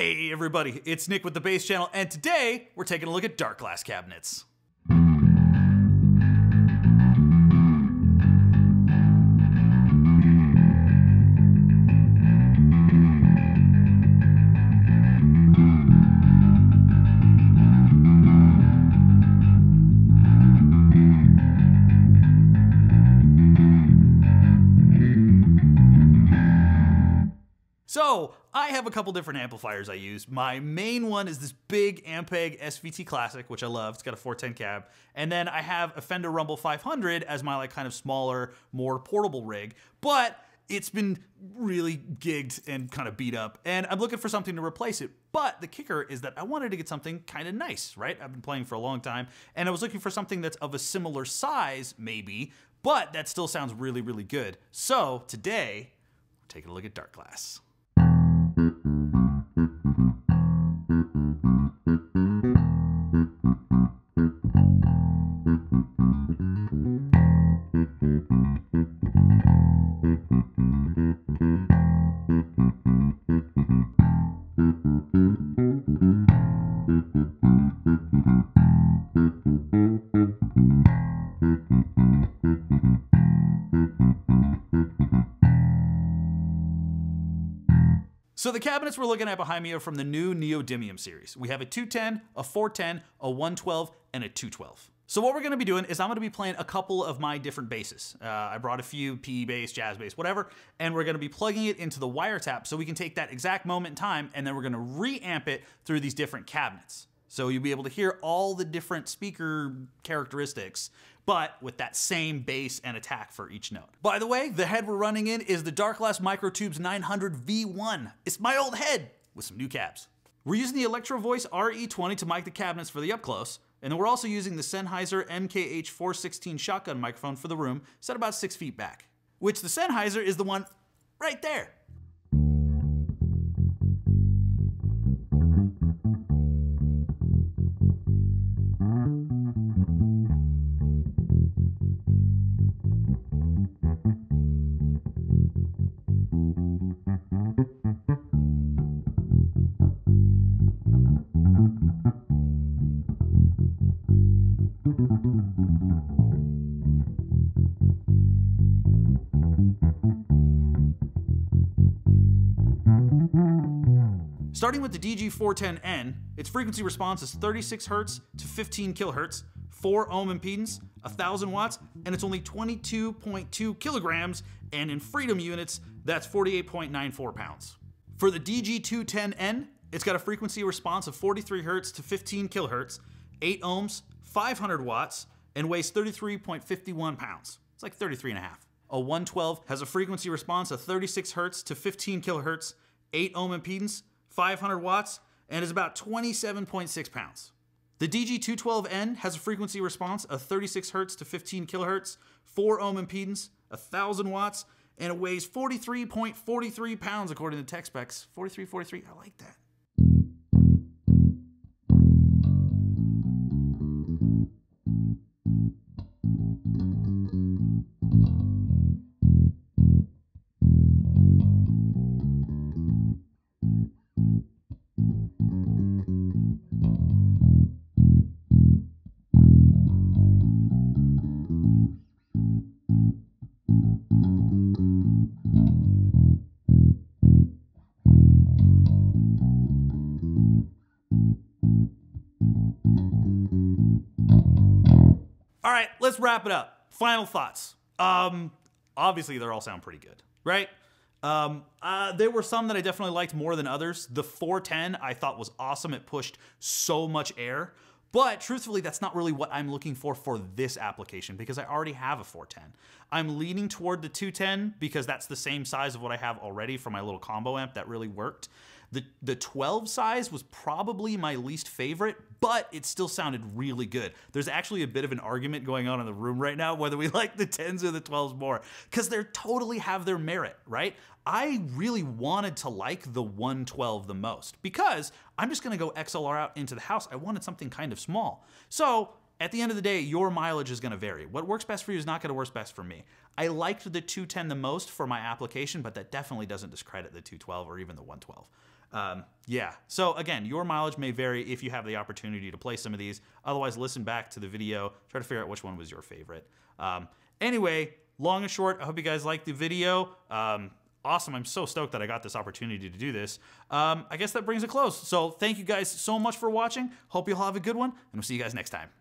Hey everybody, it's Nick with the Bass Channel, and today we're taking a look at Darkglass cabinets. So, I have a couple different amplifiers I use. My main one is this big Ampeg SVT Classic, which I love. It's got a 410 cab. And then I have a Fender Rumble 500 as my like kind of smaller, more portable rig. But it's been really gigged and kind of beat up, and I'm looking for something to replace it. But the kicker is that I wanted to get something kind of nice, right? I've been playing for a long time, and I was looking for something that's of a similar size, maybe, but that still sounds really, really good. So today, we're taking a look at Darkglass. So the cabinets we're looking at behind me are from the new Neodymium series. We have a 210, a 410, a 112, and a 212. So what we're gonna be doing is I'm gonna be playing a couple of my different basses. Uh, I brought a few PE bass, jazz bass, whatever, and we're gonna be plugging it into the wiretap so we can take that exact moment in time and then we're gonna reamp it through these different cabinets. So you'll be able to hear all the different speaker characteristics, but with that same bass and attack for each note. By the way, the head we're running in is the Darkglass Microtubes 900 V1. It's my old head with some new cabs. We're using the Electro Voice RE20 to mic the cabinets for the up close, and then we're also using the Sennheiser MKH416 shotgun microphone for the room, set about six feet back. Which the Sennheiser is the one right there. Starting with the DG410N, its frequency response is 36 Hz to 15 kHz, 4 ohm impedance, 1000 watts, and it's only 22.2 kilograms, and in freedom units, that's 48.94 pounds. For the DG210N, it's got a frequency response of 43 Hz to 15 kHz, 8 ohms, 500 watts, and weighs 33.51 pounds. It's like 33 and a half. A 112 has a frequency response of 36 Hz to 15 kHz, 8 ohm impedance, 500 watts, and is about 27.6 pounds. The DG212N has a frequency response of 36 Hz to 15 kHz, 4 ohm impedance, 1000 watts, and it weighs 43.43 pounds according to tech specs. 4343, I like that. All right, let's wrap it up. Final thoughts. Um, obviously, they all sound pretty good, right? Um, uh, there were some that I definitely liked more than others. The 410 I thought was awesome. It pushed so much air. But truthfully, that's not really what I'm looking for for this application because I already have a 410. I'm leaning toward the 210 because that's the same size of what I have already for my little combo amp that really worked. The, the 12 size was probably my least favorite, but it still sounded really good. There's actually a bit of an argument going on in the room right now whether we like the 10s or the 12s more, because they totally have their merit, right? I really wanted to like the 112 the most because I'm just gonna go XLR out into the house. I wanted something kind of small. So at the end of the day, your mileage is going to vary. What works best for you is not going to work best for me. I liked the 210 the most for my application, but that definitely doesn't discredit the 212 or even the 112. Um, yeah. So again, your mileage may vary if you have the opportunity to play some of these. Otherwise, listen back to the video, try to figure out which one was your favorite. Um, anyway, long and short, I hope you guys liked the video. Um, awesome. I'm so stoked that I got this opportunity to do this. Um, I guess that brings it close. So thank you guys so much for watching. Hope you all have a good one, and we'll see you guys next time.